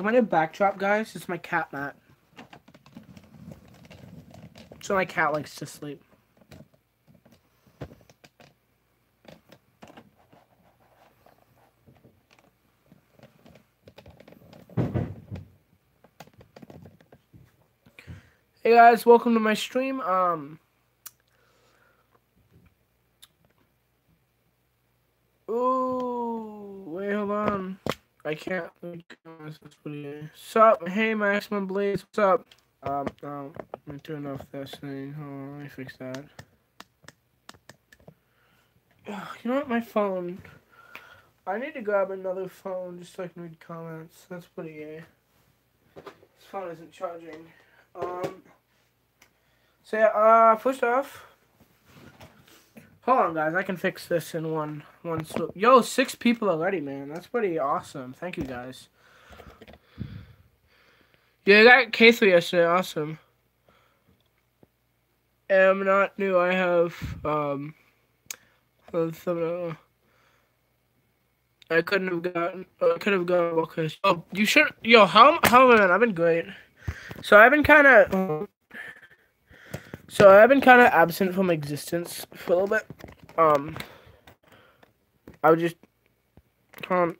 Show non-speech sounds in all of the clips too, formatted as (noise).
My new backdrop, guys, It's my cat mat. So my cat likes to sleep. Hey guys, welcome to my stream. Um Ooh, wait, hold on. I can't. Sup? Hey, Maximum Blaze. What's up? Um, um, let me turn off this thing. Hold on, let me fix that. (sighs) You know what? My phone. I need to grab another phone just so I can read comments. That's pretty gay. This phone isn't charging. Um. So yeah, uh, first off, hold on, guys. I can fix this in one one swoop. Yo, six people already, man. That's pretty awesome. Thank you, guys. Yeah, I got K3 yesterday. Awesome. I'm not new. I have um. I couldn't have gotten. I could have gotten okay. Oh, you should. Yo, how how man? I've been great. So I've been kind of. So I've been kind of absent from existence for a little bit. Um, I was just, um,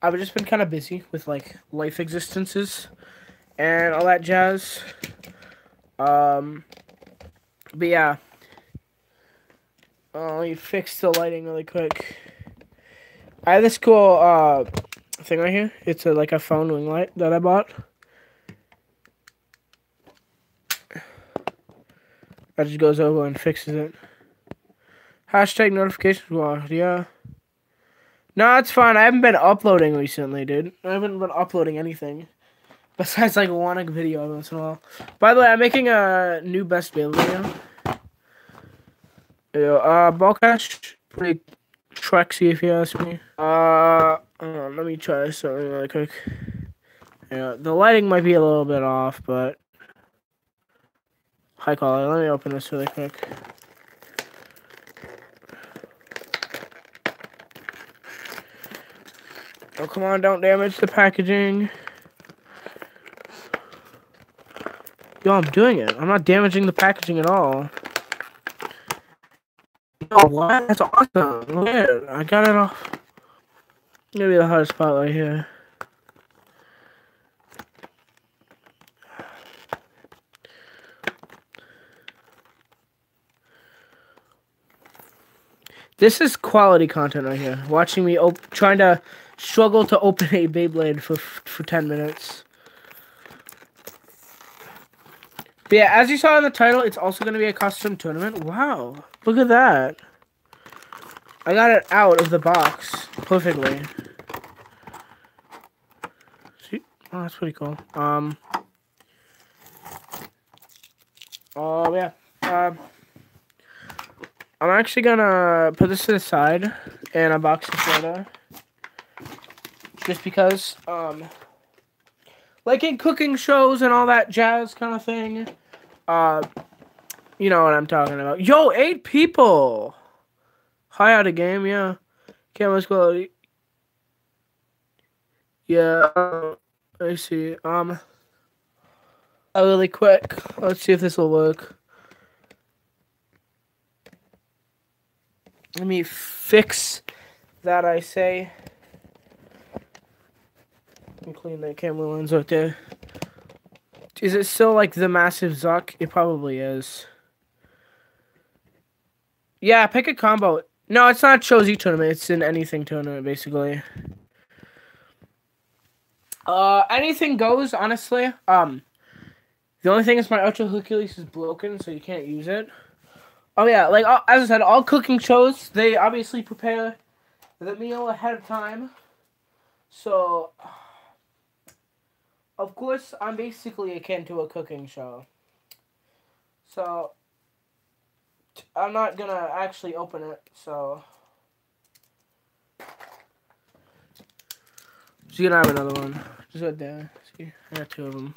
I've just been kind of busy with like life existences and all that jazz. Um, but yeah. Oh, you fixed the lighting really quick. I have this cool uh thing right here. It's a, like a phone wing light that I bought. That just goes over and fixes it. Hashtag notifications wall, yeah. No, it's fine. I haven't been uploading recently, dude. I haven't been uploading anything. Besides, like, one video once in a while. By the way, I'm making a new best build video. Yeah, uh, ball Balkesh, pretty trexy if you ask me. Uh, on, let me try something really quick. Yeah, the lighting might be a little bit off, but high quality. Let me open this really quick. Oh, come on, don't damage the packaging. Yo, I'm doing it. I'm not damaging the packaging at all. Yo, what? That's awesome. Look I got it off. Maybe the hardest spot right here. This is quality content right here. Watching me trying to struggle to open a Beyblade for for 10 minutes. But yeah, as you saw in the title, it's also going to be a custom tournament. Wow, look at that. I got it out of the box perfectly. See? Oh, that's pretty cool. Um. Oh, yeah. Um. I'm actually gonna put this to the side and unbox this later. Just because, um, like in cooking shows and all that jazz kind of thing, uh, you know what I'm talking about. Yo, eight people! High out of game, yeah. Camera's quality. Yeah, me see. Um, uh, really quick. Let's see if this will work. Let me fix that, I say. And clean that camera lens right there. Is it still like the massive Zuck? It probably is. Yeah, pick a combo. No, it's not Cho-Z tournament. It's in anything tournament, basically. Uh, anything goes, honestly. Um, the only thing is my Ultra Hercules is broken, so you can't use it. Oh yeah, like uh, as I said, all cooking shows they obviously prepare the meal ahead of time. So, of course, I'm basically akin to a cooking show. So, I'm not gonna actually open it. So, just gonna have another one. Just right there. See, I got two of them.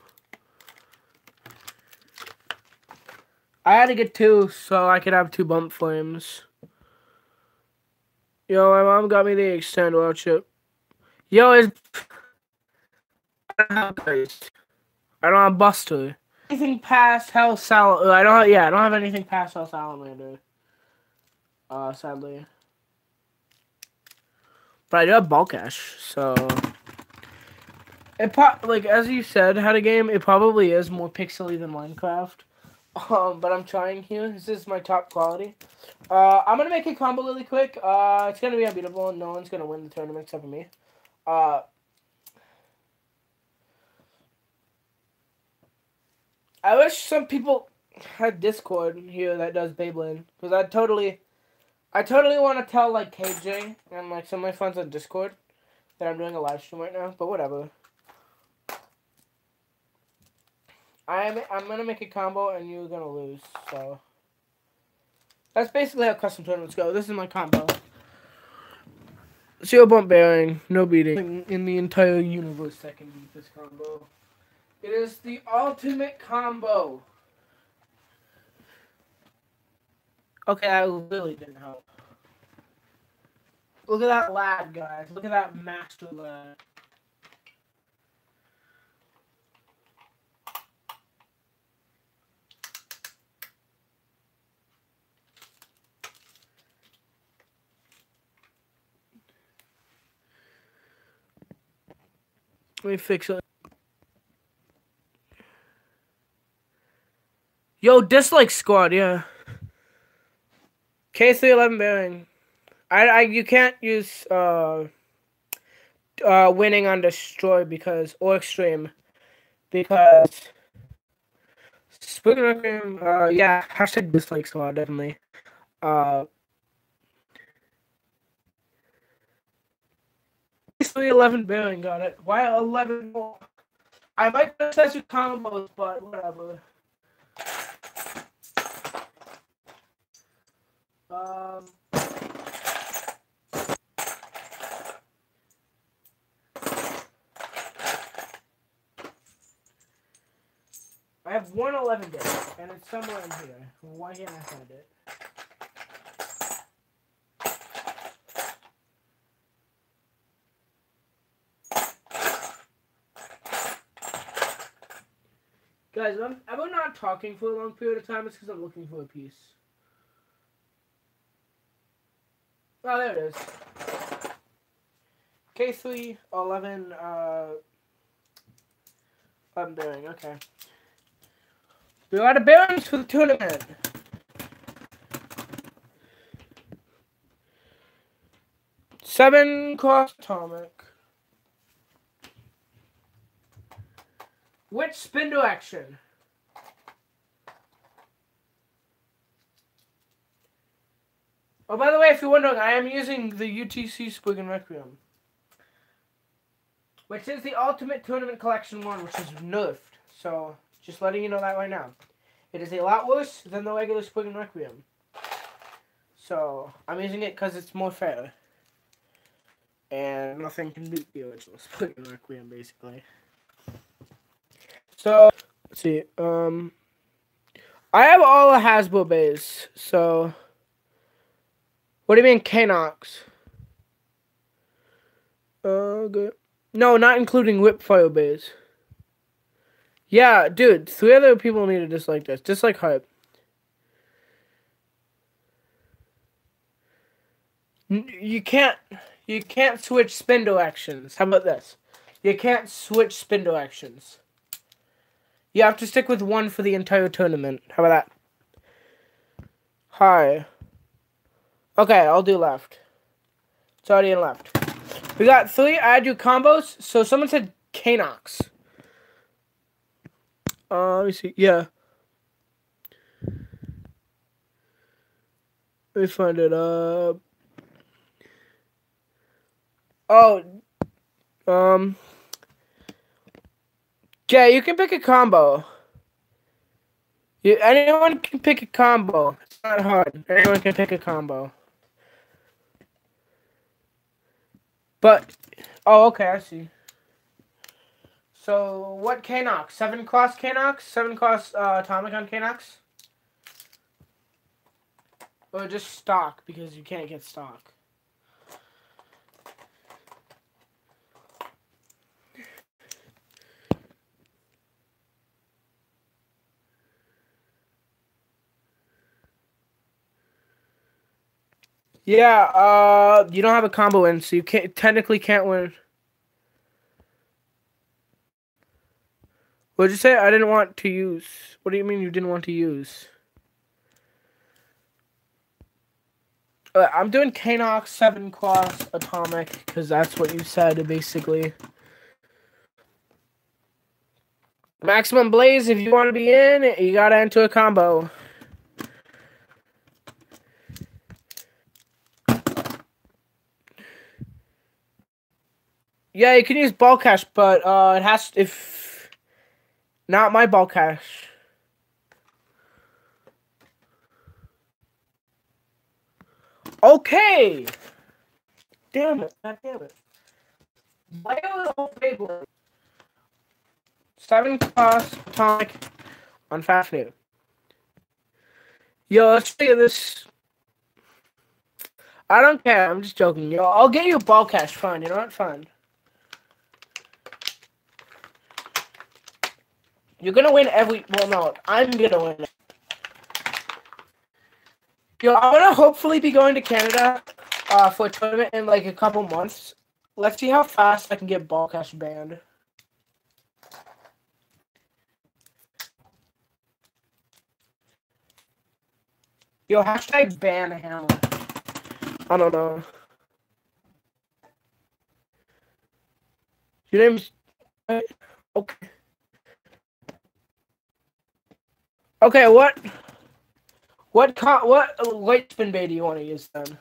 I had to get two so I could have two bump flames. Yo, my mom got me the extend oil chip. Yo, is don't have. I don't have Buster. Anything past Hell Sal? I don't. Yeah, I don't have anything past Hell Salamander. Uh, sadly. But I do have Balkesh, so it pro- like as you said, had a game. It probably is more pixely than Minecraft. Um, but I'm trying here. This is my top quality. Uh, I'm gonna make a combo really quick. Uh, it's gonna be unbeatable. No one's gonna win the tournament except for me. Uh, I wish some people had Discord here that does Beyblade because I totally, I totally want to tell like KJ and like some of my friends on Discord that I'm doing a live stream right now. But whatever. I'm I'm gonna make a combo and you're gonna lose. So that's basically how custom tournaments go. This is my combo. Zero bump bearing, no beating in the entire universe that can beat this combo. It is the ultimate combo. Okay, I really didn't help. Look at that lad, guys. Look at that master lad. Let me fix it. Yo, dislike squad, yeah. K311 bearing. I, I, you can't use, uh, uh, winning on destroy because, or extreme, because, him, uh, yeah, hashtag dislike squad, definitely. Uh, Basically, 11 billion got it. Why 11 more? I might said you combos, but whatever. Um. I have one 11 day, and it's somewhere in here. Why can't I find it? Guys, I'm, I'm not talking for a long period of time. It's because I'm looking for a piece. Oh, there it is. K3, 11, uh, I'm bearing, okay. We got a bearings for the tournament. Seven cross atomic. Which spindle action? Oh, by the way, if you're wondering, I am using the UTC Spriggan Requiem. Which is the Ultimate Tournament Collection 1, which is nerfed. So, just letting you know that right now. It is a lot worse than the regular Spriggan Requiem. So, I'm using it because it's more fair. And nothing can beat the original Spriggan Requiem, basically. So let's see. Um, I have all the Hasbro bays. So, what do you mean Canox? Uh, good. No, not including Whipfire bays. Yeah, dude, three other people need to dislike this. Dislike hype. You can't, you can't switch spindle actions. How about this? You can't switch spindle actions. You have to stick with one for the entire tournament. How about that? Hi. Okay, I'll do left. It's already in left. We got three I do combos. So someone said Canox. Uh, let me see. Yeah. Let me find it. Uh. Oh. Um. Jay, you can pick a combo. You, anyone can pick a combo. It's not hard. Anyone can pick a combo. But, oh, okay, I see. So, what Canox? Seven cross Canox? Seven cross uh, Atomic on Canox? Or just stock, because you can't get stock. Yeah, uh, you don't have a combo in, so you can't technically can't win. What'd you say? I didn't want to use. What do you mean you didn't want to use? Uh, I'm doing Kanox 7 Cross atomic because that's what you said basically. Maximum Blaze, if you want to be in, you gotta enter a combo. Yeah, you can use Balkesh, but uh, it has to, if not my Balkesh. Okay. Damn it! God damn it! Bio Seven class atomic on fast new. Yo, let's figure this. I don't care. I'm just joking. Yo, I'll get you a Balkesh. Fine. You know what? Fine. You're gonna win every. Well, no, I'm gonna win. Yo, I'm gonna hopefully be going to Canada uh, for a tournament in like a couple months. Let's see how fast I can get Balkesh banned. Yo, hashtag ban Hammer. I don't know. Your name's okay. Okay, what? What what light spin bay do you want to use then?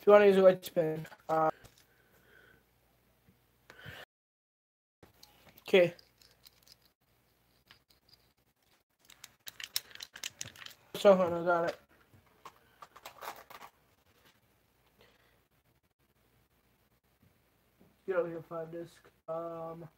If you want to use a light spin, uh, okay. So I got it. Get over here, five disc. Um.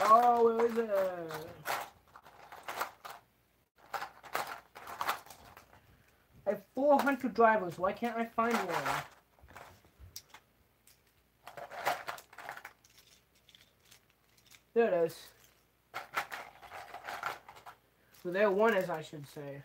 Oh, where is it? I have 400 drivers. Why can't I find one? There it is. So there one is, I should say.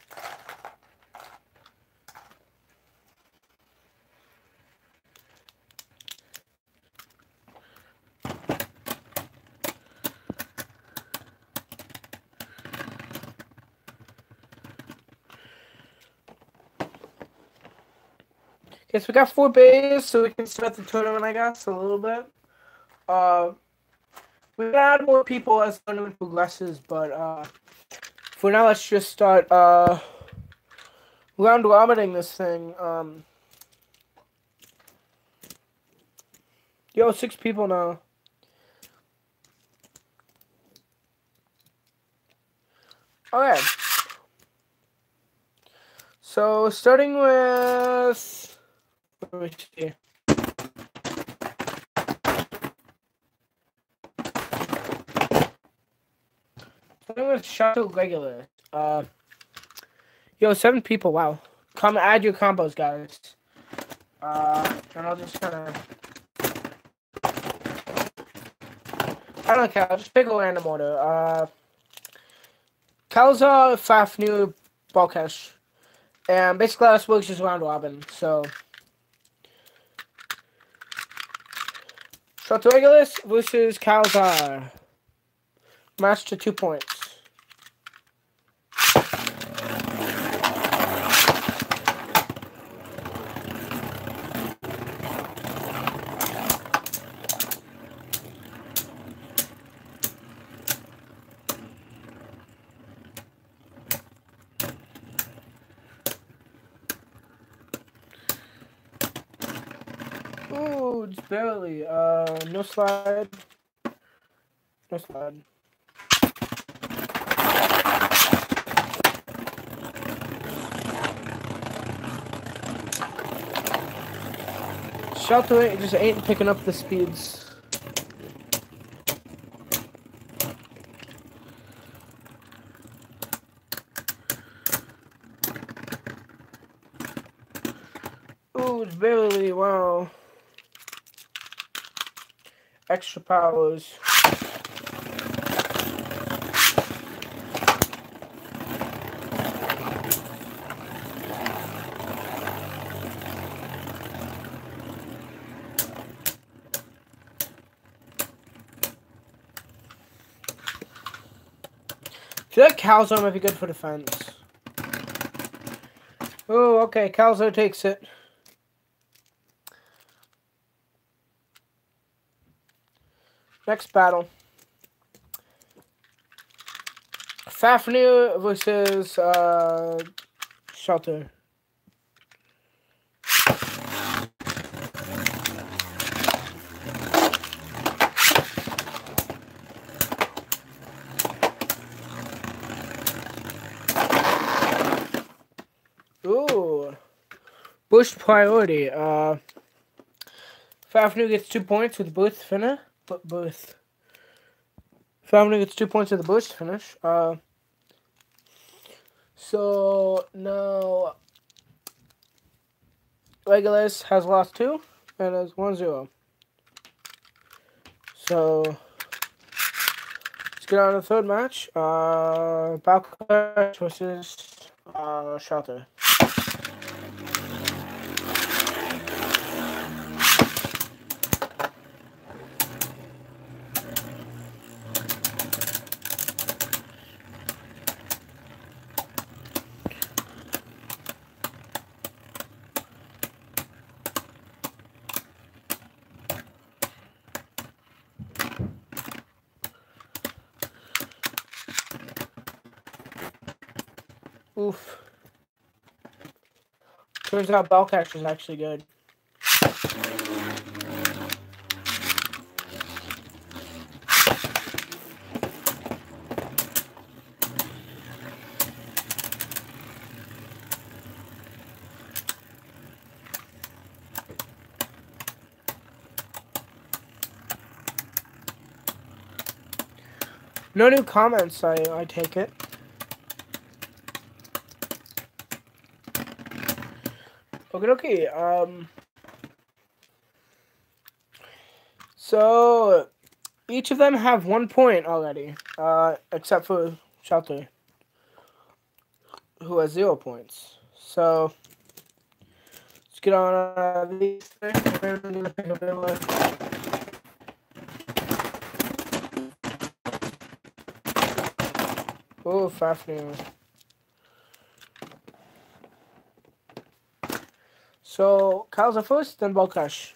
So we got four bays, so we can start the tournament, I guess, a little bit. Uh, we add more people as the tournament progresses, but uh, for now, let's just start uh, round robining this thing. Um, yo, six people now. Okay. So, starting with I'm gonna shut regular. Uh, yo, seven people. Wow. Come add your combos, guys. Uh, and I'll just kind of. I don't care. I'll just pick a random order. Uh, Kalza, Fafnir, Balkesh. And basically, this works just round robin. So. Regulus versus Calzar. Match to two points. slide. No slide. Shelter it just ain't picking up the speeds. Powers. Calzo might be good for defense. Oh, okay. Calzo takes it. Next battle. Fafnir versus uh, Shelter. Ooh. Bush priority. Uh, Fafnir gets two points with both finish. But both. Fafnir gets two points with the Burst finish. Uh, so now Regulus has lost two and has one zero. So let's get on to the third match. Uh, Balkesh versus uh, Shelter. Oof. Turns out Balkesh is actually good. No new comments, I, I take it. Okay, okay. Um. So each of them have one point already, uh, except for Shelter, who has zero points. So let's get on uh, these. Oh, Fafnir. So, Kyle's first, then Balkesh.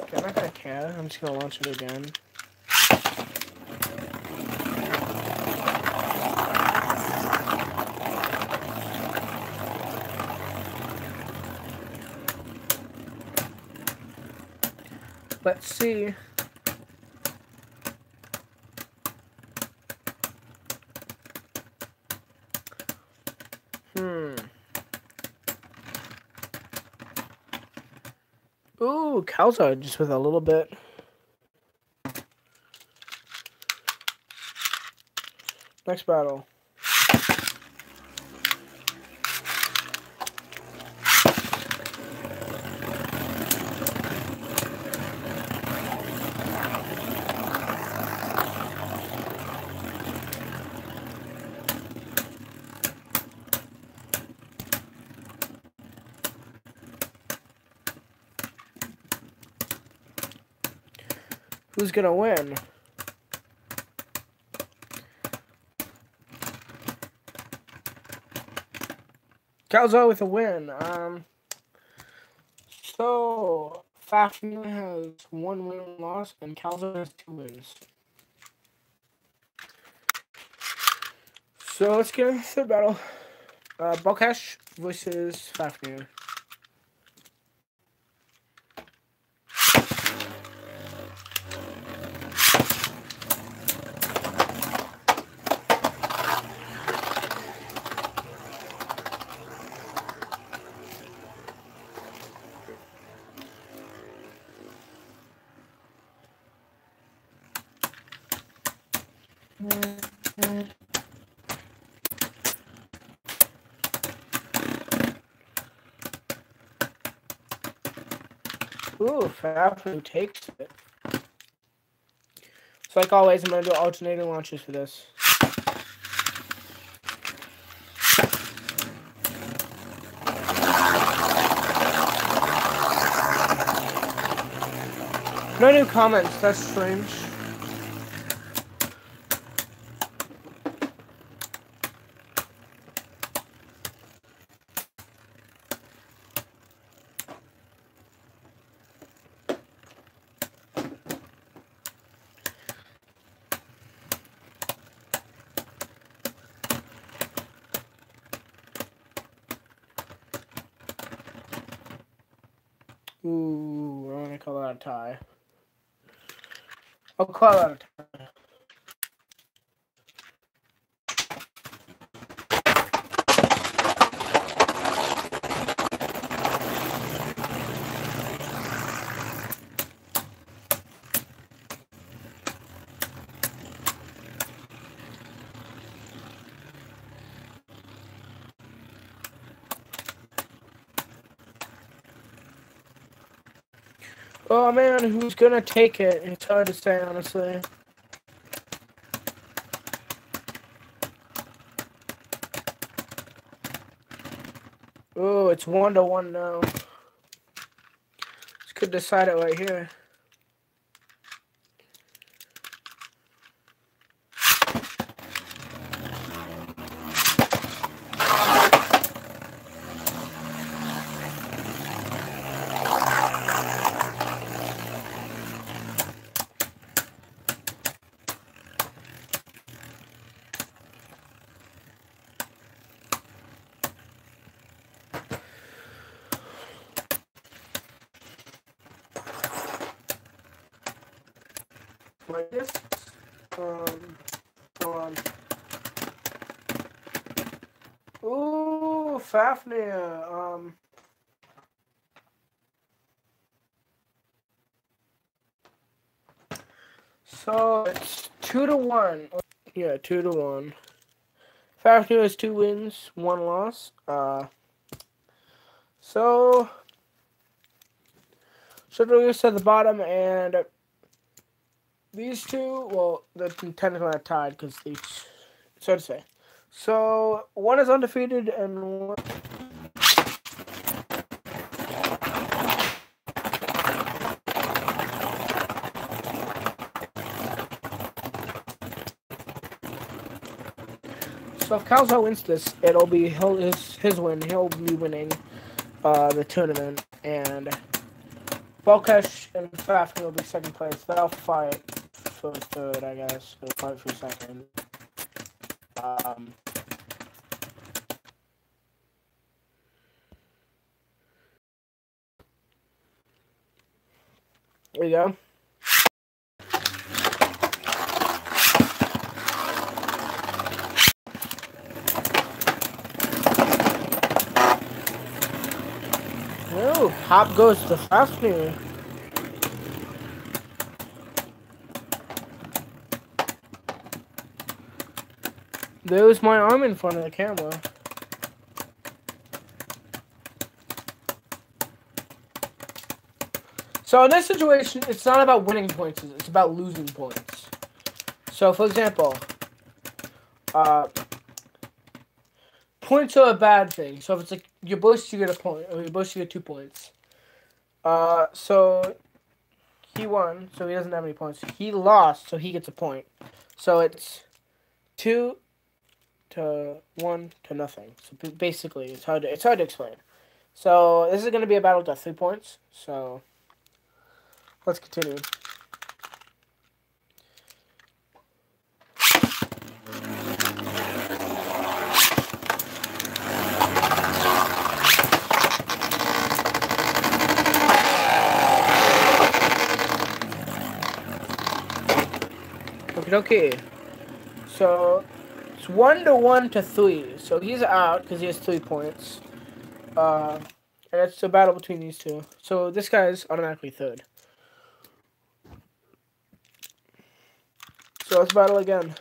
Okay, I'm not gonna care. I'm just gonna launch it again. Let's see. Hmm. Ooh, Calzo just with a little bit. Next battle. Who's gonna win? Calzo with a win. Um, so Fafnir has one win and loss, and Calzo has two wins. So let's get into the battle. Uh, Balkesh versus Fafnir. Ooh, Fafnir takes it. So like always, I'm going to do alternating launches for this. No new comments, that's strange. Ooh, I'm gonna call that a tie. I'll man, who's gonna take it? It's hard to say, honestly. Oh, it's one to one now. This could decide it right here. like this. Um, go on. Ooh, Fafnir. Um. So it's two to one. Yeah, two to one. Fafnir has two wins, one loss. Uh. So. Shadowless at the bottom and these two, well, they're technically not tied because they, so to say. So one is undefeated and one. So if Calzo wins this, it'll be his his win. He'll be winning uh, the tournament, and Balkesh and Fafnir will be second place. They'll fight for third, I guess. They'll fight for second. Um, there you go. Hop goes to Fafnir. There's my arm in front of the camera. So in this situation, it's not about winning points, it's about losing points. So for example, uh, points are a bad thing. So if it's like your bush, you get a point, or your bush, you get two points. Uh, so he won, so he doesn't have any points. He lost, so he gets a point. So it's two to one to nothing. So basically, it's hard to it's hard to explain. So this is going to be a battle to three points. So let's continue. Okay, okay. So it's one to one to three. So he's out because he has three points. Uh, and it's a battle between these two. So this guy is automatically third. So let's battle again.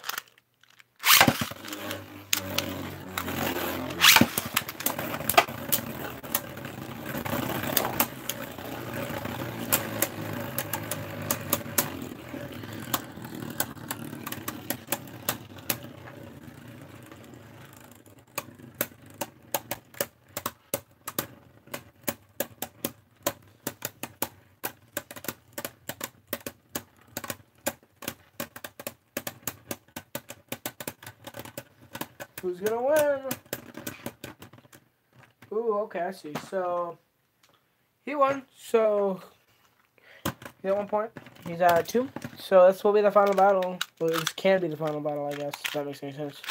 Who's gonna win? Ooh, okay, I see. So he won. So he got one point. He's at two. So this will be the final battle. Well, this can be the final battle, I guess. If that makes any sense.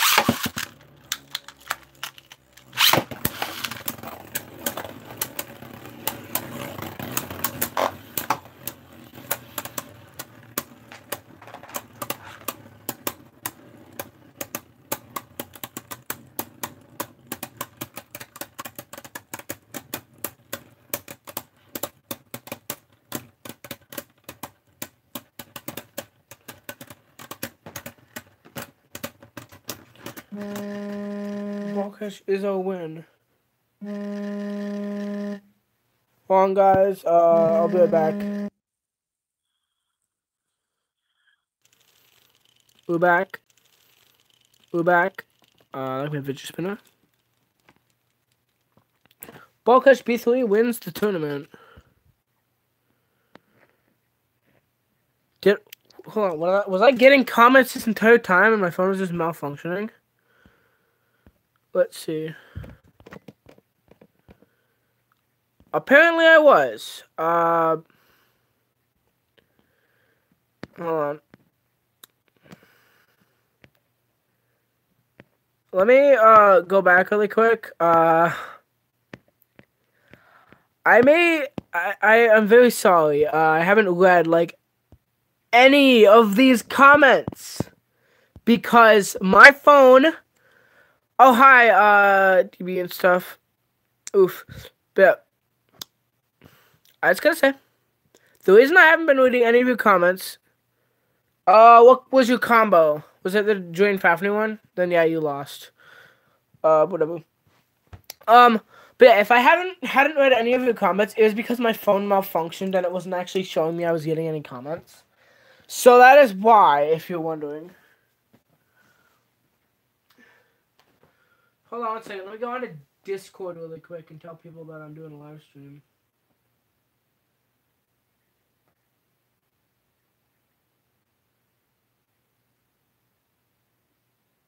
Catch is a win. Hold on, guys. Uh, I'll be right back. We're back. We're back. Uh, like my fidget spinner. Balkesh B3 wins the tournament. Did hold on? Was I, was I getting comments this entire time and my phone was just malfunctioning? Let's see. Apparently I was. Uh, hold on. Let me uh go back really quick. Uh I may I, I am very sorry. Uh, I haven't read like any of these comments because my phone Oh hi, uh DB and stuff. Oof. But I was gonna say the reason I haven't been reading any of your comments. Uh what was your combo? Was it the Julian Fafnir one? Then yeah, you lost. Uh whatever. Um but yeah, if I hadn't hadn't read any of your comments, it was because my phone malfunctioned and it wasn't actually showing me I was getting any comments. So that is why, if you're wondering. Hold on one second. Let me go on to Discord really quick and tell people that I'm doing a live stream.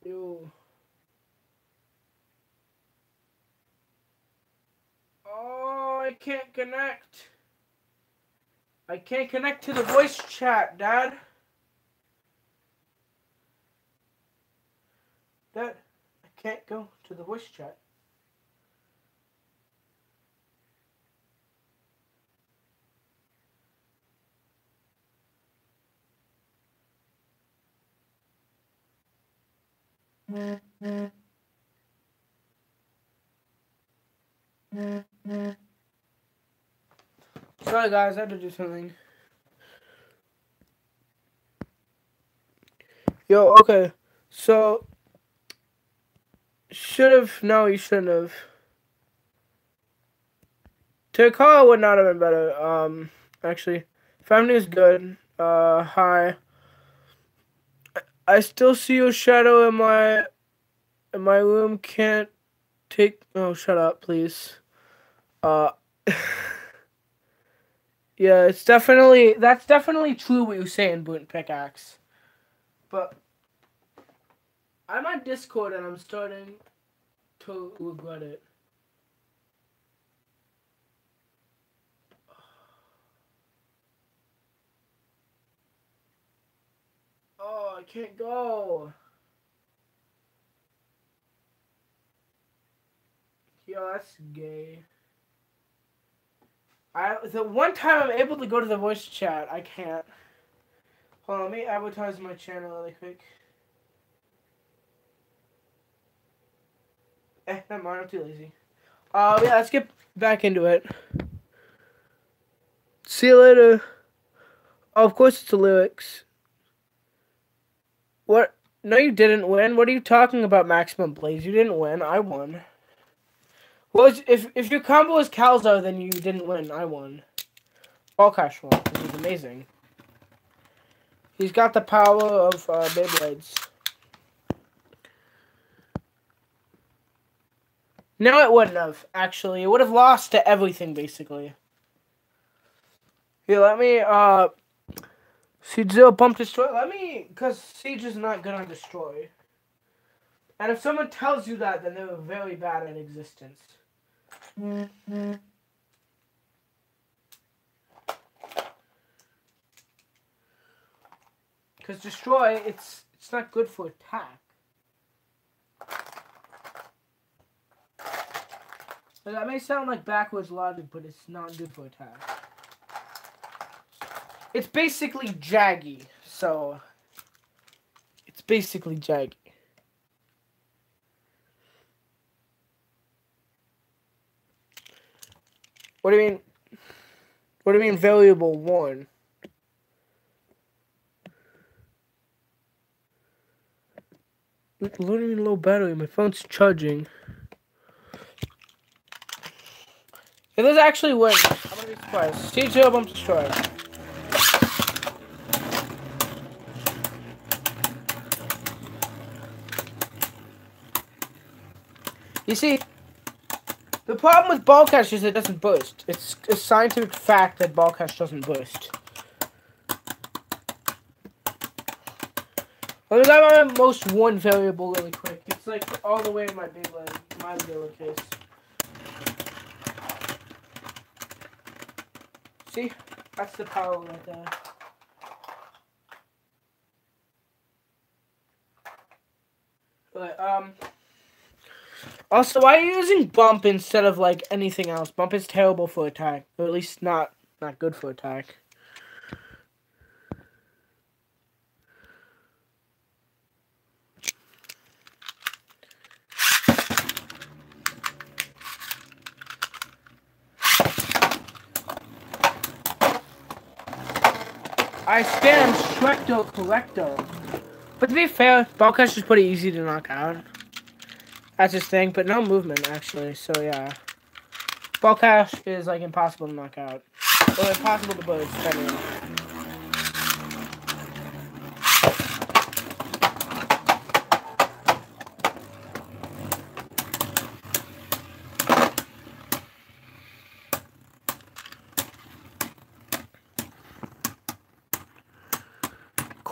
Yo. Oh, I can't connect. I can't connect to the voice chat, Dad. I can't go to the voice chat. Sorry guys, I had to do something. Yo, okay. So should have. No, you shouldn't have. Takara would not have been better. Um, actually, family is good. Uh, hi. I still see your shadow in my in my room. Can't take. Oh, shut up, please. Uh. (laughs) yeah, it's definitely that's definitely true what you say in Boot and Pickaxe, but I'm on Discord and I'm starting to regret it. (sighs) Oh, I can't go. Yo, that's gay. I the one time I'm able to go to the voice chat, I can't. Hold on, let me advertise my channel really quick. Eh, never mind, I'm too lazy. Uh, yeah, let's get back into it. See you later. Oh, of course it's the lyrics. What? No, you didn't win. What are you talking about, Maximum Blaze? You didn't win. I won. Well, if if your combo is Calzo, then you didn't win. I won. Balkesh won. This is amazing. He's got the power of uh, Beyblades. No, it wouldn't have, actually. It would have lost to everything, basically. Here, let me, uh... Siege Zero Pump Destroy. Let me... Because Siege is not good on Destroy. And if someone tells you that, then they were very bad in existence. Because destroy, it's it's not good for attack. That may sound like backwards logic, but it's not good for attack. It's basically jaggy, so it's basically jaggy. What do you mean? What do you mean variable one? Loading low battery. My phone's charging. If this actually wins, I'm gonna be surprised. Stage zero bump destroy. You see, the problem with Balkesh is it doesn't burst. It's a scientific fact that Balkesh doesn't burst. Let me grab my most one variable really quick. It's like all the way in my big leg, my little case. See? That's the power right there. But, um... Also, why are you using bump instead of like anything else? Bump is terrible for attack, or at least not not good for attack. I spam Strecto Collecto. But to be fair, Balkesh is pretty easy to knock out. That's his thing, but no movement, actually, so yeah. Balkesh is, like, impossible to knock out. Or impossible to burst,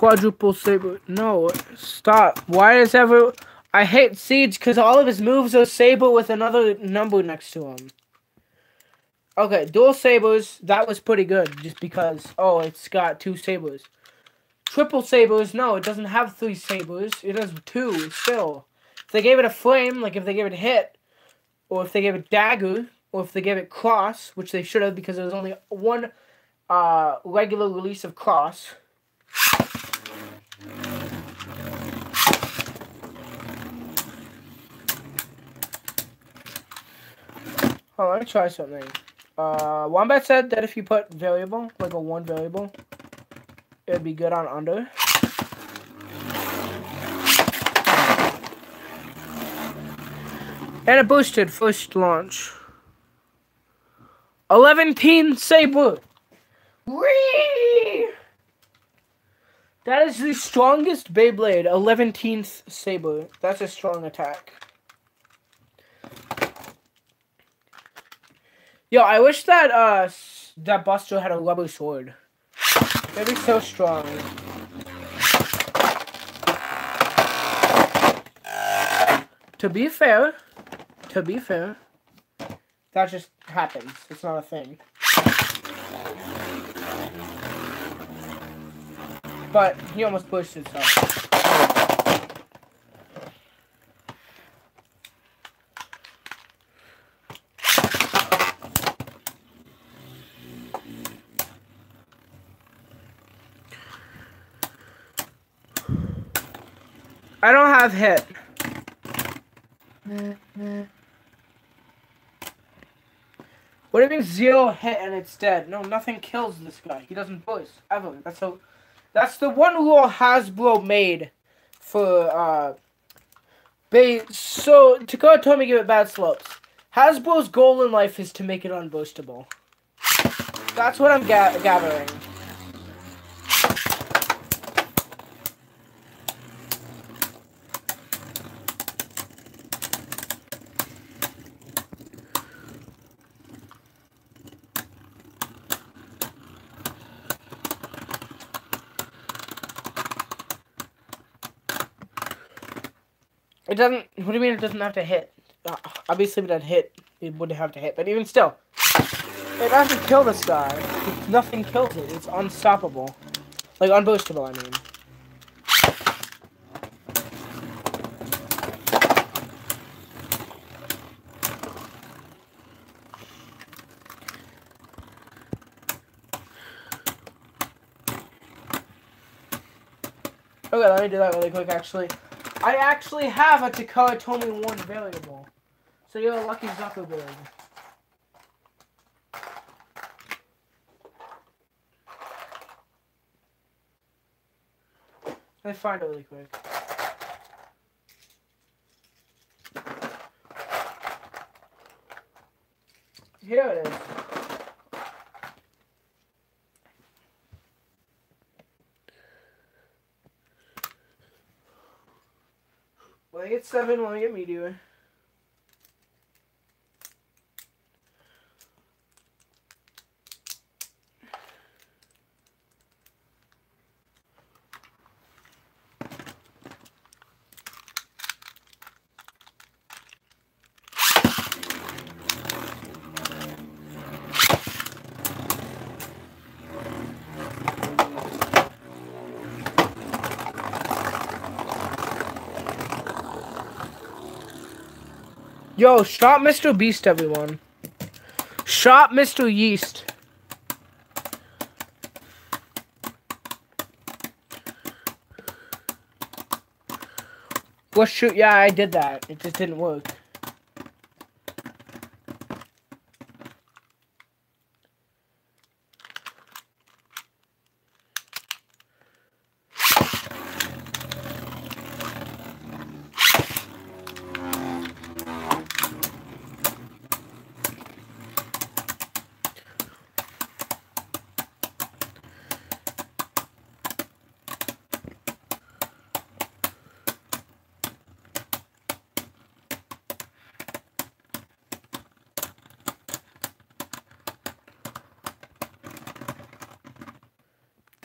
Quadruple saber. No, stop. Why is ever... I hate Siege because all of his moves are saber with another number next to him. Okay, dual sabers, that was pretty good just because, oh, it's got two sabers. Triple sabers, no, it doesn't have three sabers. It has two still. If they gave it a flame, like if they gave it hit, or if they gave it dagger, or if they gave it cross, which they should have because there was only one uh, regular release of cross. Oh, let me try something. Uh, Wombat said that if you put variable, like a one variable, it would be good on under. And it boosted first launch. 11 teen saber. Whee! That is the strongest Beyblade, 11th saber. That's a strong attack. Yo, I wish that uh that Buster had a rubber sword. That'd be so strong. To be fair, to be fair, that just happens. It's not a thing. But he almost pushed himself. I don't have hit. What do you mean zero hit and it's dead? No, nothing kills this guy. He doesn't boost ever. That's how. That's the one rule Hasbro made for uh. So Takara told me give it bad slopes. Hasbro's goal in life is to make it unboostable. That's what I'm ga gathering. Doesn't. What do you mean it doesn't have to hit? Uh, obviously, if it doesn't hit, it would have to hit. But even still, it doesn't kill this guy. Nothing kills it. It's unstoppable. Like, unboostable, I mean. Okay, let me do that really quick, actually. I actually have a Takara Tomy 1 variable. So you're a lucky Zuckerberg. Let me find it really quick. Here it is. Get seven, let me get meteor. Yo, shot Mr. Beast, everyone. Shot Mr. Yeast. What shoot? Yeah, I did that. It just didn't work.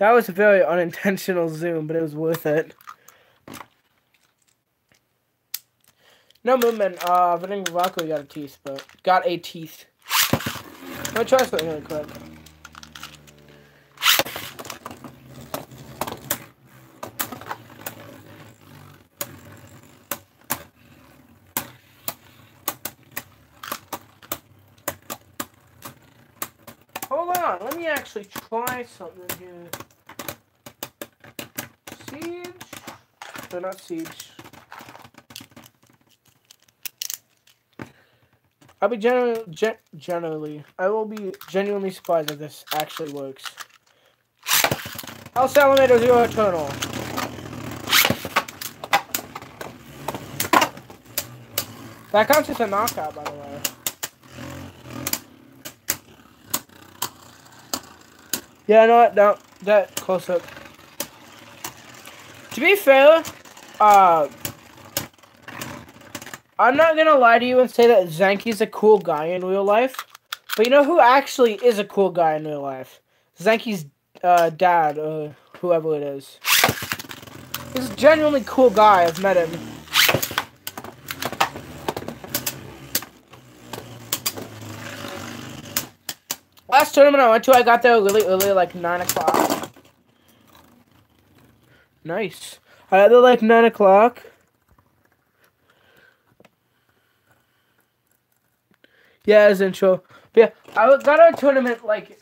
That was a very unintentional zoom, but it was worth it. No movement. Uh, in Rocco got a teeth, but got a teeth. Let me try something really quick. Hold on, let me actually try something here. Siege? No, not Siege. I'll be generally, gen generally, I will be genuinely surprised if this actually works. El Salamander Zero Eternal. That counts as a knockout, by the way. Yeah, no, no, that close up. To be fair, uh, I'm not gonna lie to you and say that Zanky's a cool guy in real life. But you know who actually is a cool guy in real life? Zanky's uh, dad, or whoever it is. He's a genuinely cool guy. I've met him. Last tournament I went to, I got there really early, like 9 o'clock. Nice. I got there like 9 o'clock. Yeah, as intro. But yeah, I got our tournament like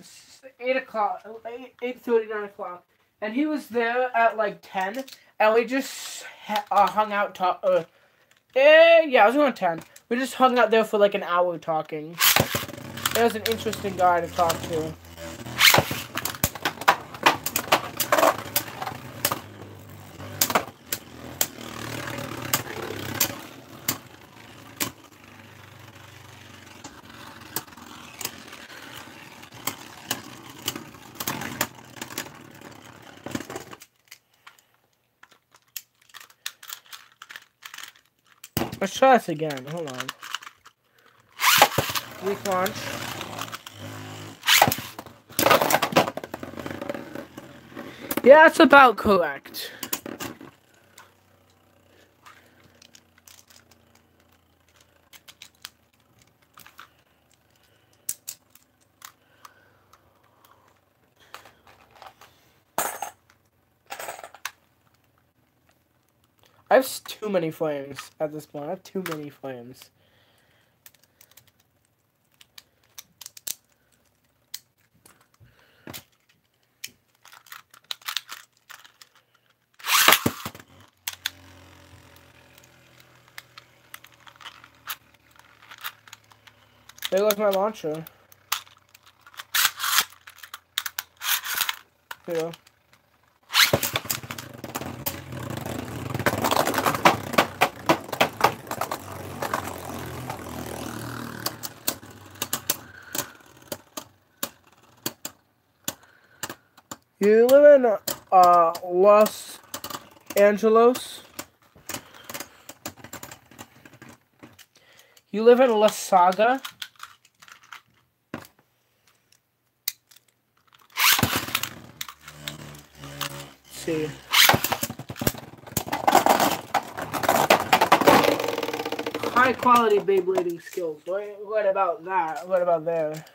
8 o'clock, 8, 8.30, 9 o'clock. And he was there at like 10. And we just uh, hung out, talk, uh, eh, yeah, I was going 10. We just hung out there for like an hour talking. It was an interesting guy to talk to. Try this again. Hold on. Weak launch. Yeah, that's about correct. Have too many flames at this point. I have too many flames. There goes my launcher. Here in uh, Los Angeles. You live in La Saga. see. High quality Beyblading skills. What, what about that? What about there?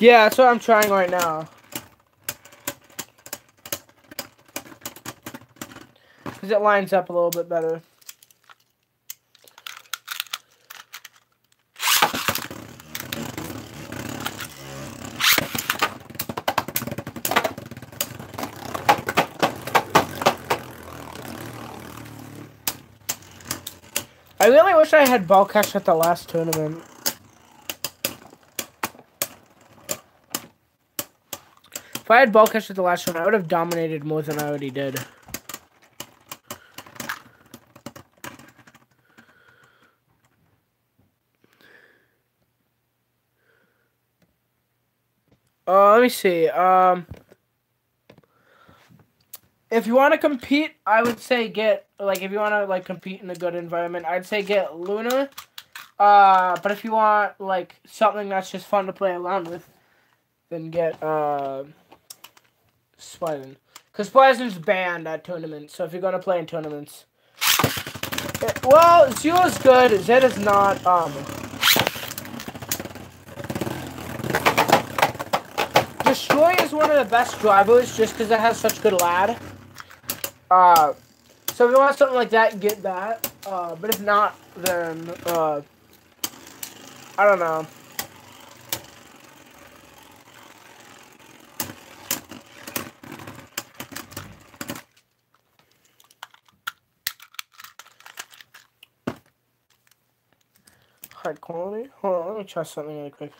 Yeah, that's what I'm trying right now. Because it lines up a little bit better. I really wish I had Balkesh at the last tournament. If I had Balkesh at the last one, I would have dominated more than I already did. Uh, let me see. Um, if you want to compete, I would say get like if you want to like compete in a good environment, I'd say get Luna. Uh, but if you want like something that's just fun to play around with, then get uh. Spryzen. Because Spryzen's banned at tournaments, so if you're going to play in tournaments. It, well, Zero's good, Zed is not, um... Destroy is one of the best drivers, just because it has such good lad. Uh, so if you want something like that, get that. Uh, but if not, then, uh... I don't know. Hard quality. Hold on, let me try something really quick.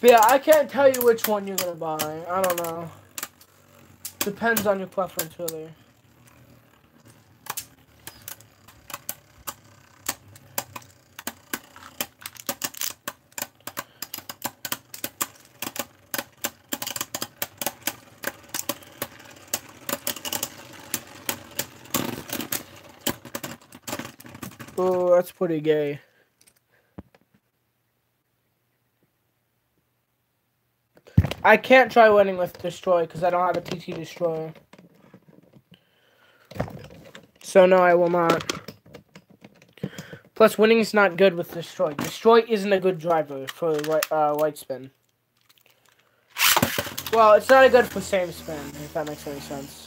But yeah, I can't tell you which one you're gonna buy. I don't know. Depends on your preference, really. Oh, that's pretty gay. I can't try winning with Destroy because I don't have a TT Destroyer. So no, I will not. Plus, winning is not good with Destroy. Destroy isn't a good driver for uh, White Spin. Well, it's not a good for same spin, if that makes any sense.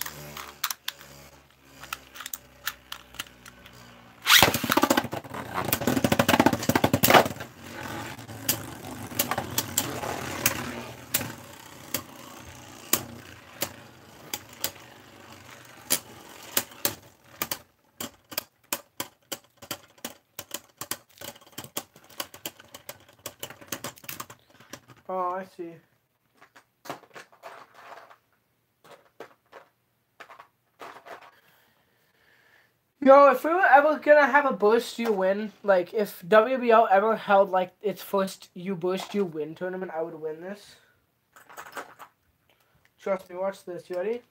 Oh, I see. Yo, if we were ever gonna have a burst you win, like if WBL ever held like its first you burst you win tournament, I would win this. Trust me, watch this. You ready?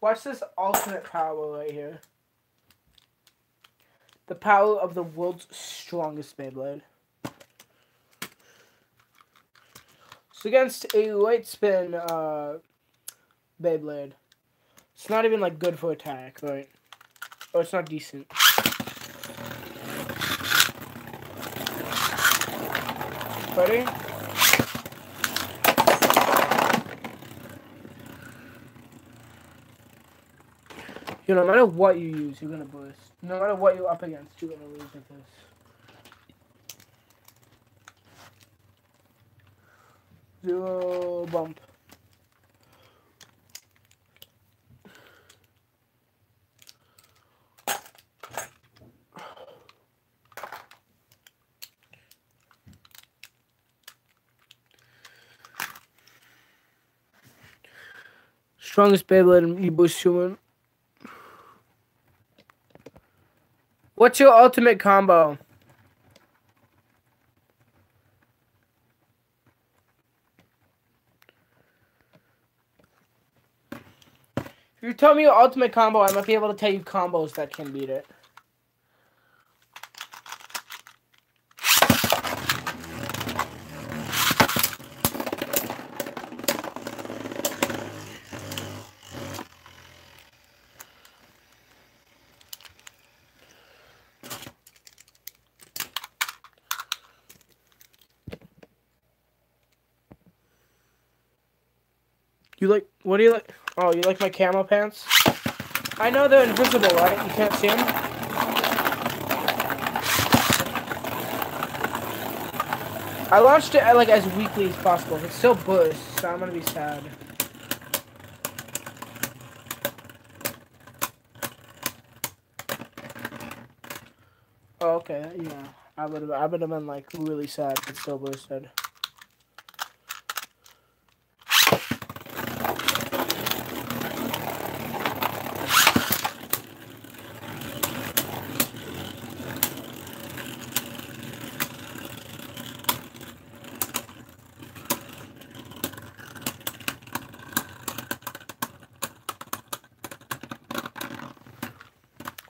Watch this ultimate power right here. The power of the world's strongest Beyblade. So against a light spin uh, Beyblade. It's not even like good for attack, right? Oh, it's not decent. Ready? You no matter what you use, you're gonna burst. No matter what you're up against, you're gonna lose with this. Zero bump. Strongest Beyblade in Ebush human. What's your ultimate combo? If you tell me your ultimate combo, I might be able to tell you combos that can beat it. You like, what do you like? Oh, you like my camo pants? I know they're invisible, right? You can't see them? I launched it like as weekly as possible. It's still burst, so I'm gonna be sad. Oh, okay, yeah. I would have I would have been like really sad if it still bursted.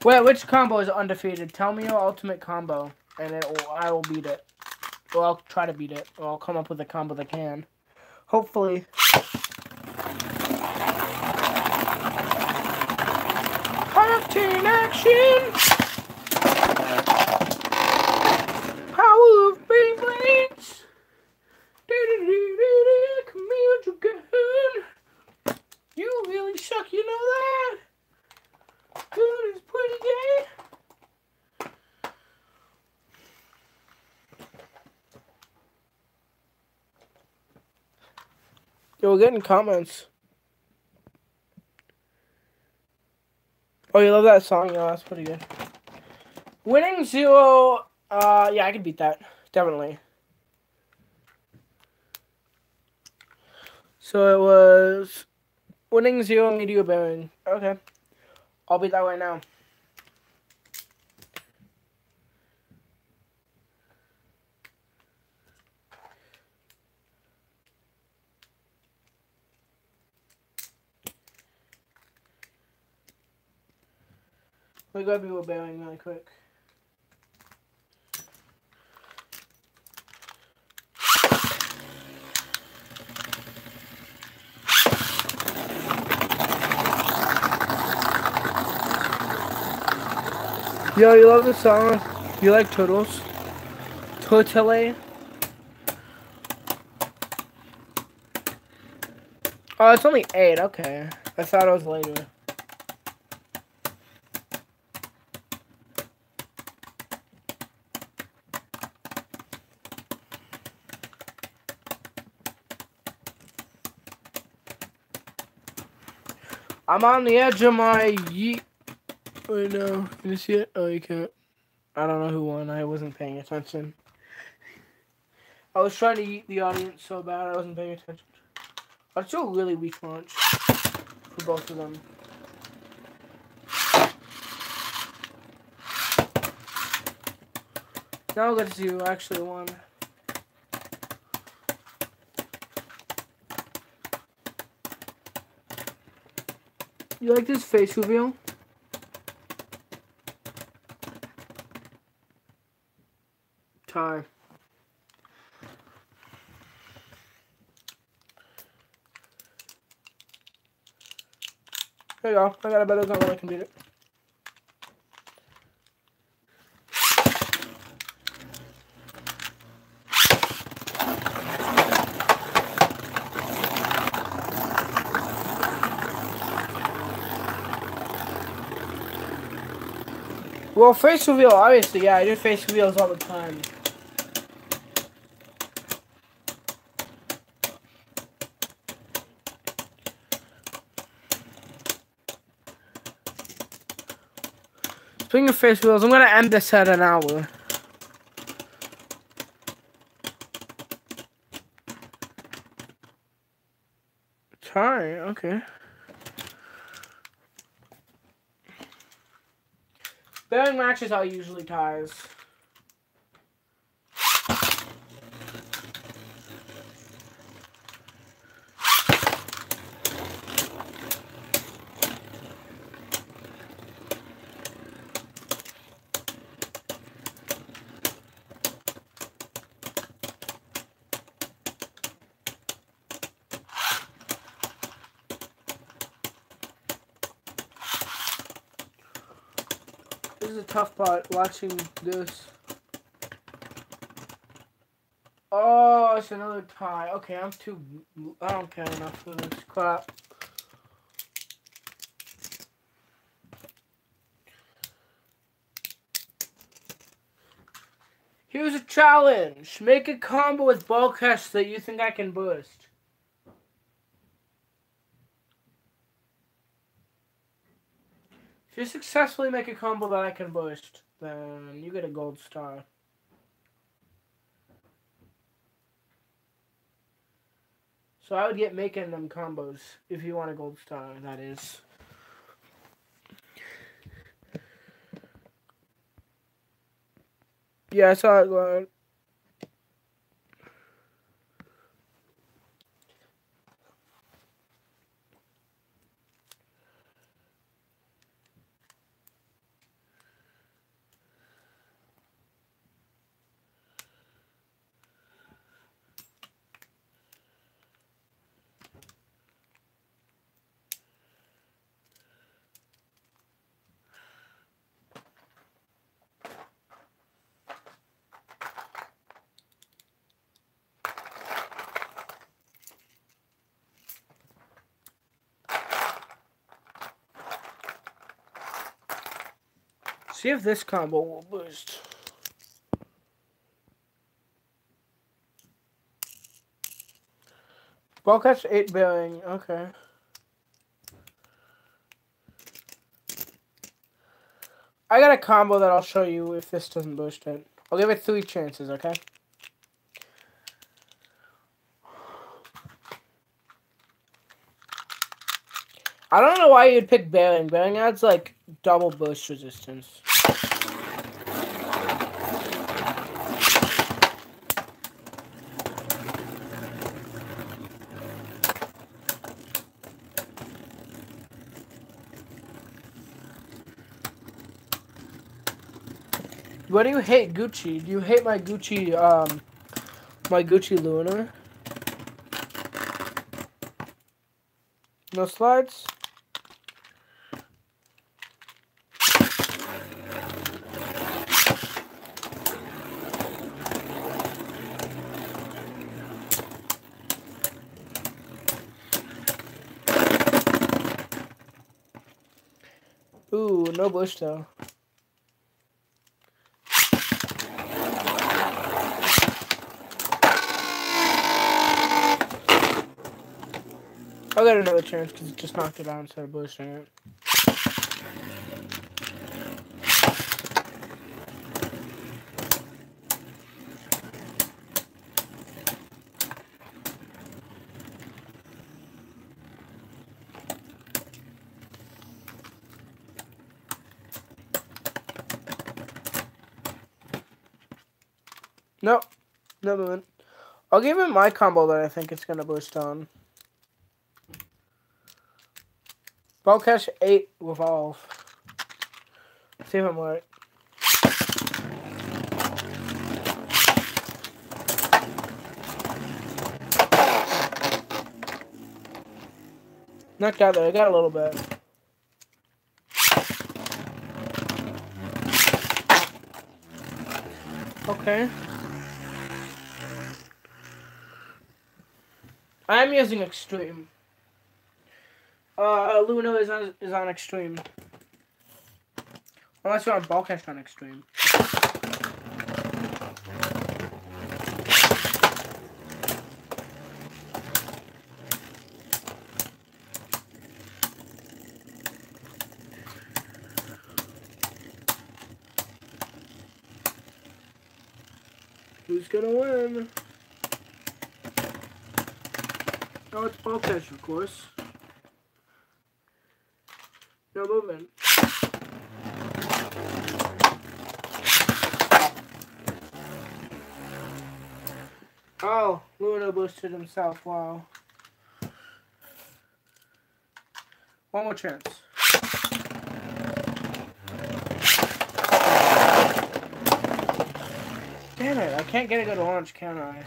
Wait, which combo is undefeated? Tell me your ultimate combo, and it will, I will beat it. Or I'll try to beat it. Or I'll come up with a combo that can. Hopefully. Octane action! Power of Beyblades! Do-do-do-do-do, Come here, Dragoon! You really suck, you know that? Good is pretty gay. Yo, we're getting comments. Oh, you love that song? Yeah, that's pretty good. Winning zero. Uh, yeah, I can beat that. Definitely. So it was winning zero meteor bearing. Okay. I'll be that right now. We gotta be bearing really quick. Yo, you love the song? You like turtles? Turtle? Oh, it's only eight. Okay, I thought it was later. I'm on the edge of my yeet right now. Can you see it? Oh, you can't. I don't know who won. I wasn't paying attention. I was trying to eat the audience so bad I wasn't paying attention. That's a really weak launch for both of them. Now let's do actually one. You like this face reveal? Tie. There you go. I got a better gun on my computer. Well, face reveal, obviously, yeah, I do face reveals all the time. Speaking of face reveals, I'm gonna end this at an hour. Sorry, okay. Bearing matches are usually ties. This is a tough part watching this. Oh, it's another tie. Okay, I'm too. I don't care enough for this crap. Here's a challenge. Make a combo with Balkesh that you think I can burst. If you successfully make a combo that I can boost, then you get a gold star. So I would get making them combos if you want a gold star, that is. Yeah, I saw it going. See if this combo will boost. Catch 8 bearing, okay. I got a combo that I'll show you if this doesn't boost it. I'll give it three chances, okay? I don't know why you'd pick bearing. Bearing adds like double boost resistance. What do you hate Gucci? Do you hate my Gucci, um, my Gucci Lunar? No slides? Ooh, no bush though. I'll get another chance because it just knocked it out instead of bushing it. No, another one. I'll give him my combo that I think it's gonna boost on. Balkesh eight revolve. See if I'm right. Knocked out there. I got a little bit. Okay. I'm using extreme. Uh, Luna is on is on extreme. Unless you're on Balkesh on extreme. Who's gonna win? Oh, it's Balkesh, of course. No movement. Oh, Luna boosted himself. Wow. One more chance. Damn it, I can't get a good launch, can I?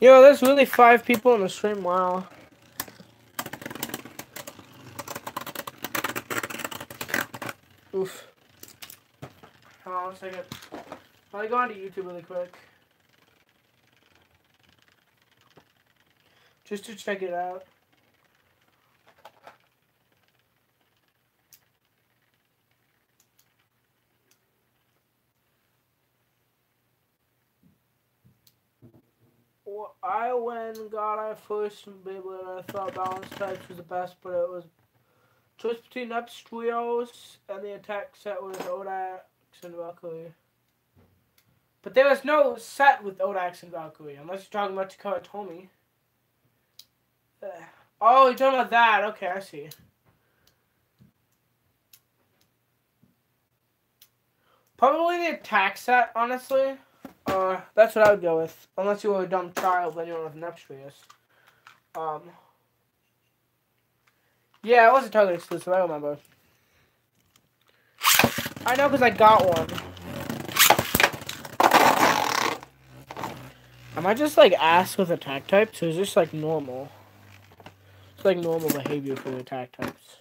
Yo, there's really five people in the stream. Wow. Oof. Hold on a second. Let me go onto YouTube really quick. Just to check it out. Well, I when first Beyblade, I thought balance types was the best, but it was choice between Trios and the attack set with Odax and Valkyrie. But there was no set with Odax and Valkyrie, unless you're talking about Takara Tomy. Oh, you're talking about that. Okay, I see. Probably the attack set, honestly. Uh, that's what I would go with. Unless you were a dumb child, then you don't have Nepstrius. Um. Yeah, it was a Target exclusive, I remember. I know because I got one. Am I just like ass with attack types, or is this like normal? It's like normal behavior for attack types.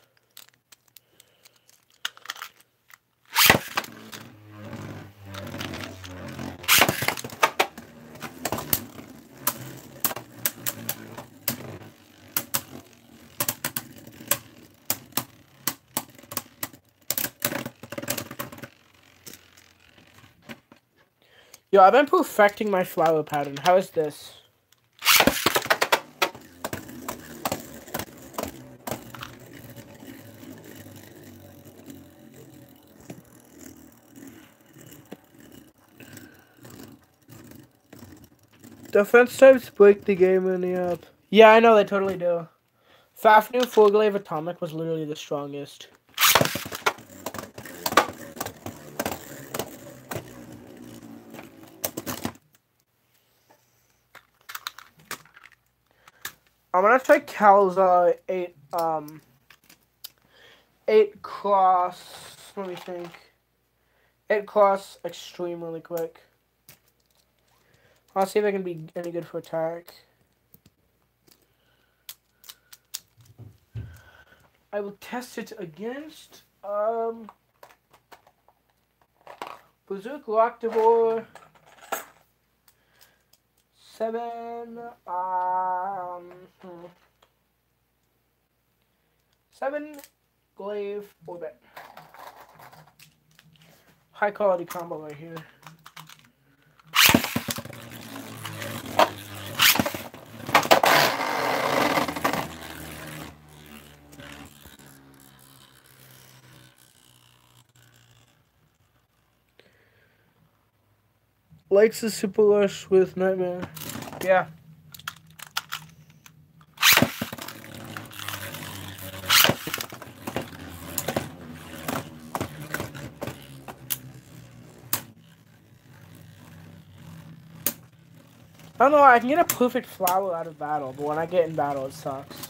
Yo, I've been perfecting my flower pattern. How is this? Defense types break the game in the app. Yeah, I know they totally do. Fafnir Forglaive Atomic was literally the strongest. I'm gonna try Calza eight um eight cross let me think. Eight cross extreme really quick. I'll see if I can be any good for attack. I will test it against um Berserk Rocktivore seven um hmm. seven glaive orbit. High quality combo right here. Likes the super lush with nightmare. Yeah. I don't know, I can get a perfect flower out of battle, but when I get in battle, it sucks.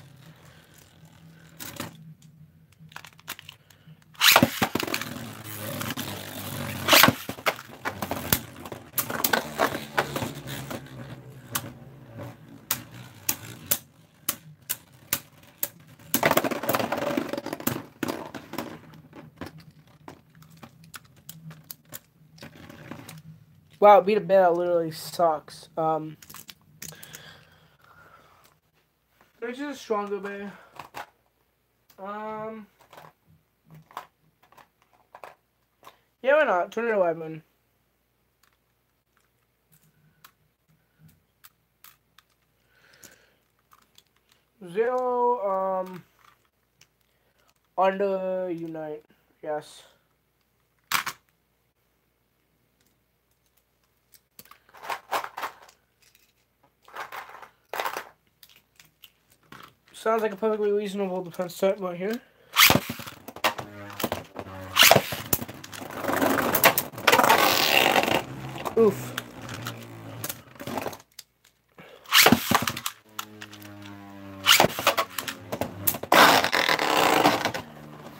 Wow, beat a beta literally sucks. Um, which is a stronger bear. Um, yeah, why not? It eleven. Zero, um, under unite, yes. Sounds like a perfectly reasonable defense set right here. Oof.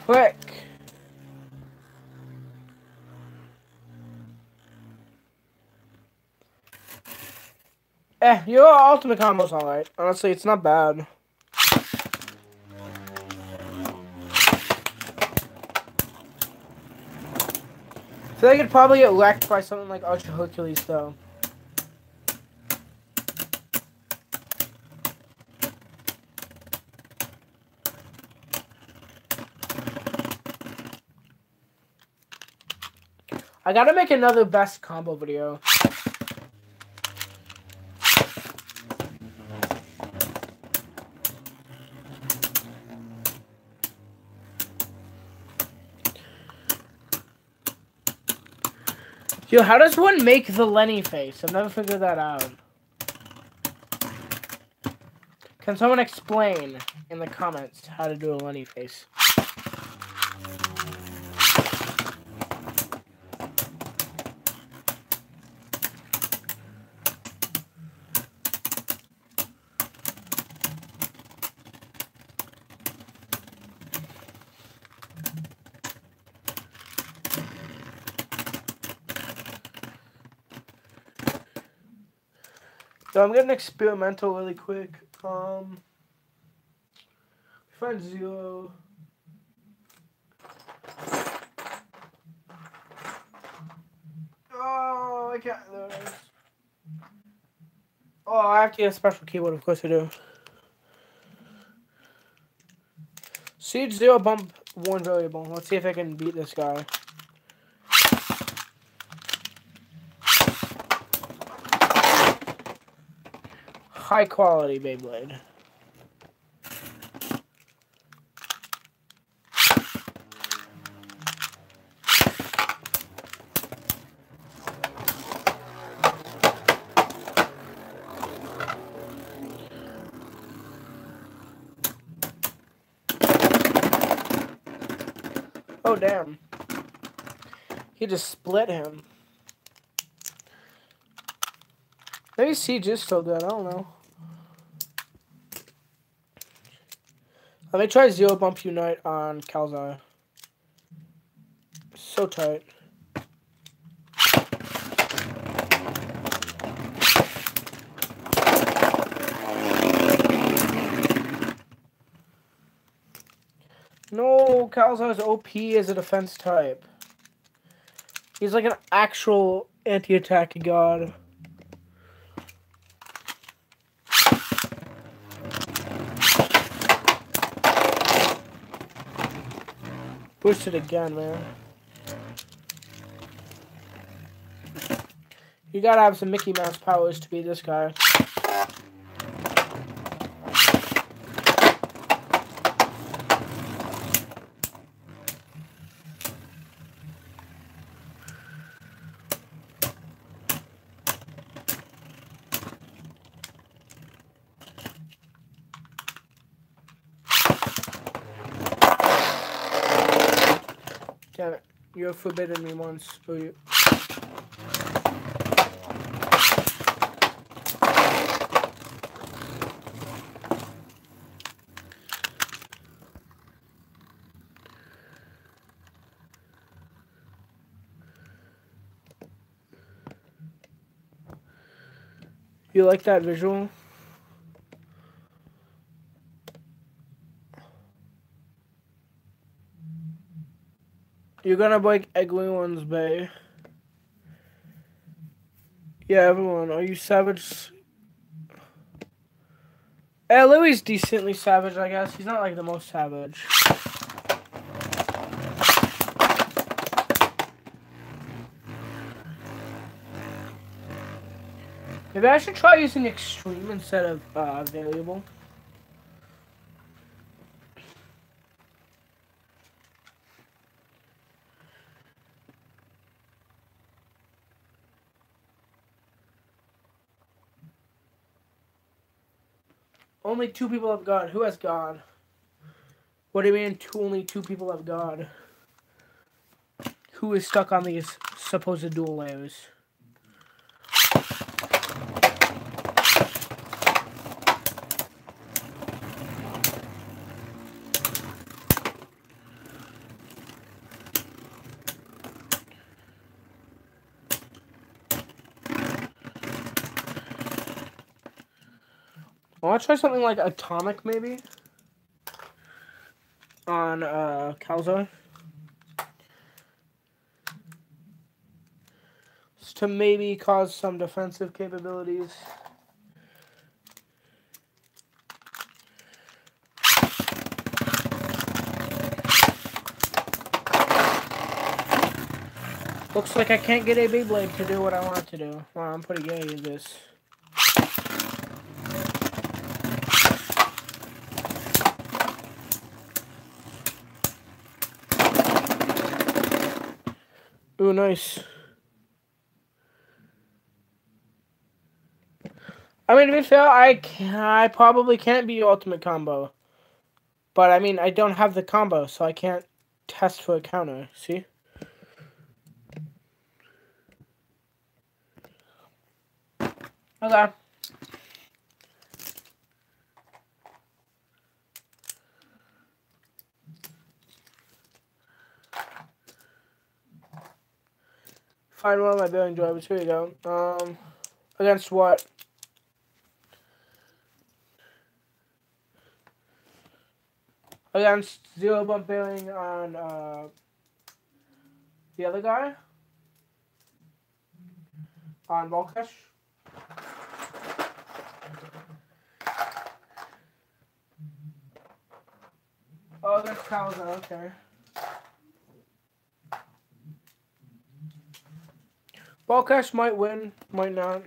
Quick. Eh, your ultimate combo's alright. Honestly, it's not bad. I feel like it'd probably get wrecked by something like Ultra Hercules, though. I gotta make another best combo video. How does one make the Lenny face? I've never figured that out. Can someone explain in the comments how to do a Lenny face? So I'm getting experimental really quick. Um, find zero. Oh, I can't. Oh, I have to get a special keyboard. Of course I do. Siege zero bump one variable. Let's see if I can beat this guy. High quality Beyblade. Oh, damn. He just split him. Maybe is still good, I don't know. Let me try Zero Bump Unite on Calzar. So tight. No, Calzar's OP as a defense type. He's like an actual anti-attack god. boosted it again, man. You gotta have some Mickey Mouse powers to be this guy. Damn it. You have forbidden me once. Oh, you. You like that visual? You're gonna break ugly ones, bay. Yeah, everyone. Are you savage? Eh, Louis decently savage, I guess. He's not like the most savage. Maybe I should try using extreme instead of uh, variable. Only two people have gone. Who has gone? What do you mean two, only two people have gone? Who is stuck on these supposed dual layers? Try something like Atomic, maybe? On, uh, Calzo. Just to maybe cause some defensive capabilities. Looks like I can't get a Beyblade to do what I want to do. Wow, I'm pretty gay at this. Ooh, nice. I mean, to be fair, I, can, I probably can't be ultimate combo. But, I mean, I don't have the combo, so I can't test for a counter, see? Okay. Find one of my billing drivers. Here you go. Um, against what? Against zero bump billing on uh, the other guy. On Balkesh. Oh, there's Calza, okay. Balkesh might win, might not.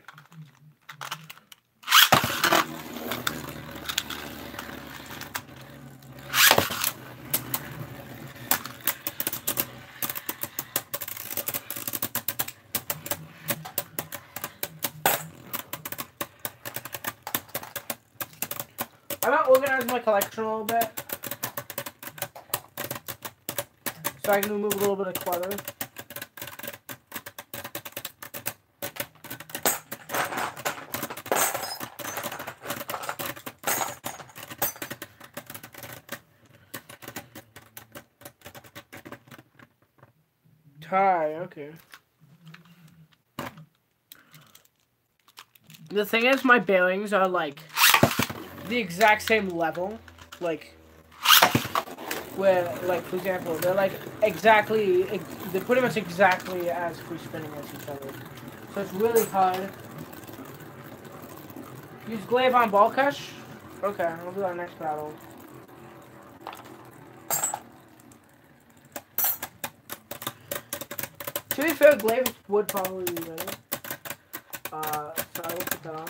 I'm gonna organize my collection a little bit. So I can remove a little bit of clutter. Tie, okay. The thing is, my bearings are like the exact same level. Like, where, like, for example, they're like exactly, they're pretty much exactly as free spinning as each other. So it's really hard. Use glaive on Balkesh? Okay, we'll do our next battle. To be fair, glaive would probably be better. Uh, so I will put that on.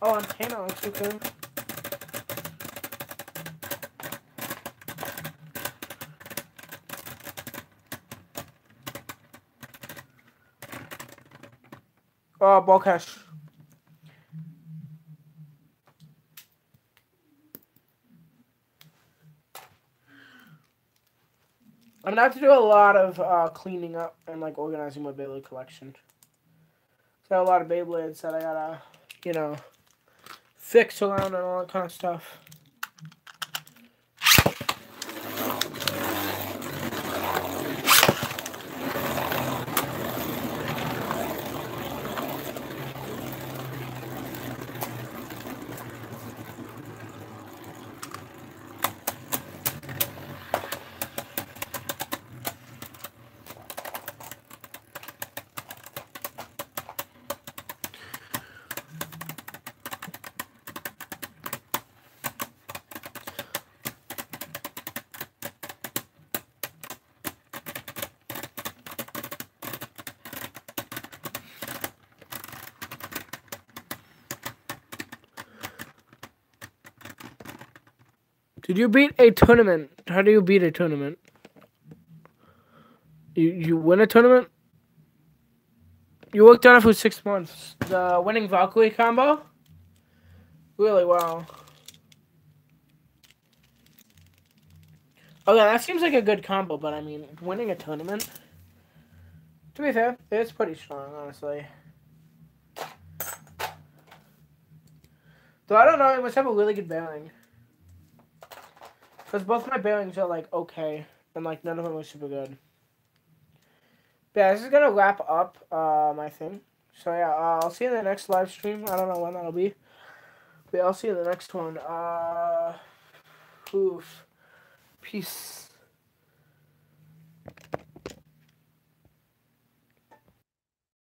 Oh, antenna looks. Oh, Balkesh. Gonna have to do a lot of uh, cleaning up and like organizing my Beyblade collection. I got a lot of Beyblades that I gotta, you know, fix around and all that kind of stuff. Did you beat a tournament? How do you beat a tournament? You you win a tournament? You worked on it for six months. The winning Valkyrie combo? Really wow. Okay, that seems like a good combo, but I mean, winning a tournament. To be fair, it's pretty strong, honestly. Though I don't know, it must have a really good bearing. Because both my bearings are like okay, and like none of them are super good. But yeah, this is gonna wrap up uh, my thing. So yeah, uh, I'll see you in the next live stream. I don't know when that'll be. But I'll see you in the next one. Uh, oof. Peace.